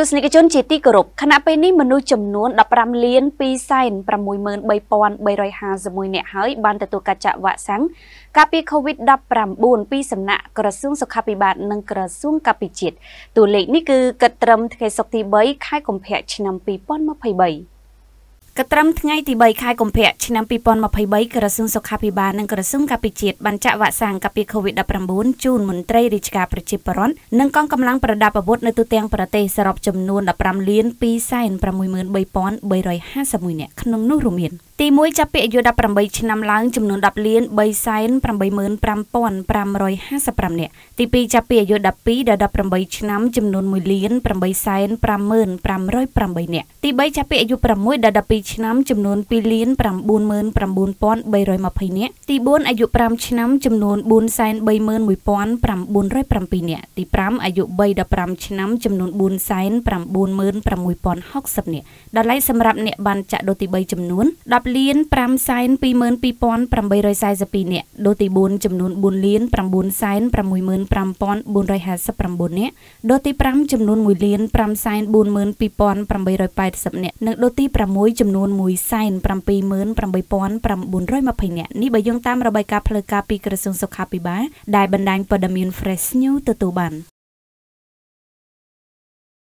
ទស្សនិកជនជាទីគោរពខណៈពេលនេះមនុស្សចំនួន15លាន263,351នាក់ហើយបានទទួលការចាក់វ៉ាក់សាំងការពារ COVID-19 ពីសំណាក់ក្រសួងសុខាភិបាលនិងក្រសួងកាពិជាតិតួលេខនេះគឺគិតត្រឹមថ្ងៃសុក្រទី3ខែកុម្ភៈឆ្នាំ2023 កត្រឹមថ្ងៃទី3ខែកុម្ភៈឆ្នាំ2023ក្រសួងសុខាភិបាលនិងក្រសួងការពារជាតិបានចាក់វ៉ាក់សាំងការពារ COVID-19 ជូនមន្ត្រីរាជការប្រជាពលរដ្ឋនិងកងកម្លាំងប្រដាប់អាវុធនៅទូទាំងប្រទេសសរុបចំនួន15លាន263,351នាក់ក្នុងនោះរួមមាន ទី1ចាប់ពីអាយុ18ឆ្នាំឡើងចំនួន10លាន385,555នាក់ទី2ចាប់ពីអាយុ12ដល់18ឆ្នាំចំនួន1លាន855,508នាក់ទី3ចាប់ពីអាយុ6ដល់12ឆ្នាំចំនួន2លាន99,320នាក់ទី4អាយុ5ឆ្នាំចំនួន431,907នាក់ទី5អាយុ3ដល់5ឆ្នាំចំនួន496,060នាក់ដល់ឡែកសម្រាប់អ្នកបានចាក់ដូសទី3ចំនួន10លាន522,842នាក់ដូសទី4ចំនួន4លាន965,459នាក់ដូសទី5ចំនួន1លាន542,880នាក់និងដូសទី6ចំនួន178,920នាក់នេះបើយោងតាមរបាយការណ៍ផ្លូវការពីក្រសួងសុខាភិបាលដែលបណ្ដាញព័ត៌មាន Fresh News ទទួលបាន